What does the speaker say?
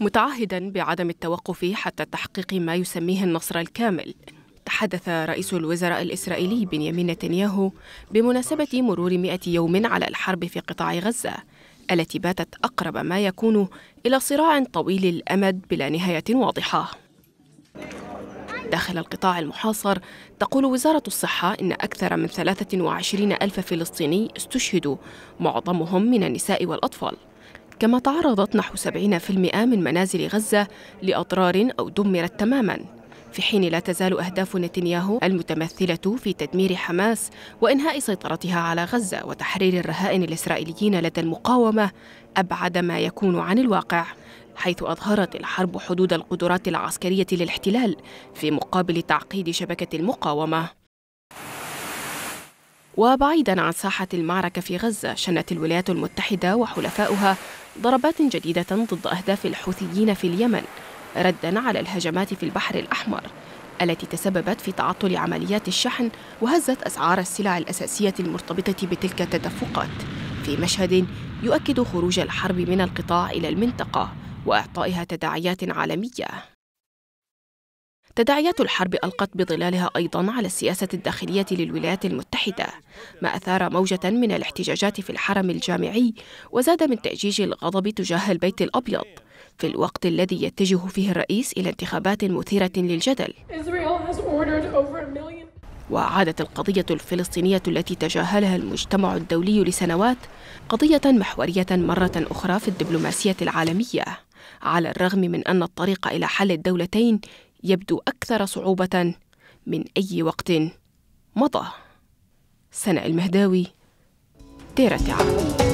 متعهدا بعدم التوقف حتى تحقيق ما يسميه النصر الكامل. تحدث رئيس الوزراء الإسرائيلي بنيامين نتنياهو بمناسبة مرور مئة يوم على الحرب في قطاع غزة التي باتت أقرب ما يكون إلى صراع طويل الأمد بلا نهاية واضحة. داخل القطاع المحاصر تقول وزارة الصحة إن أكثر من 23 ألف فلسطيني استشهدوا معظمهم من النساء والأطفال. كما تعرضت نحو 70% من منازل غزة لأضرار أو دمرت تماماً في حين لا تزال أهداف نتنياهو المتمثلة في تدمير حماس وإنهاء سيطرتها على غزة وتحرير الرهائن الإسرائيليين لدى المقاومة أبعد ما يكون عن الواقع حيث أظهرت الحرب حدود القدرات العسكرية للاحتلال في مقابل تعقيد شبكة المقاومة. وبعيدا عن ساحة المعركة في غزة شنت الولايات المتحدة وحلفاؤها ضربات جديدة ضد أهداف الحوثيين في اليمن ردا على الهجمات في البحر الأحمر التي تسببت في تعطل عمليات الشحن وهزت أسعار السلع الأساسية المرتبطة بتلك التدفقات. في مشهد يؤكد خروج الحرب من القطاع إلى المنطقة وإعطائها تداعيات عالمية. تداعيات الحرب ألقت بظلالها أيضا على السياسة الداخلية للولايات المتحدة ما أثار موجة من الاحتجاجات في الحرم الجامعي وزاد من تأجيج الغضب تجاه البيت الأبيض في الوقت الذي يتجه فيه الرئيس إلى انتخابات مثيرة للجدل. وعادت القضية الفلسطينية التي تجاهلها المجتمع الدولي لسنوات قضية محورية مرة أخرى في الدبلوماسية العالمية على الرغم من أن الطريق إلى حل الدولتين يبدو أكثر صعوبة من أي وقت مضى. سنة المهداوي ديرة عربي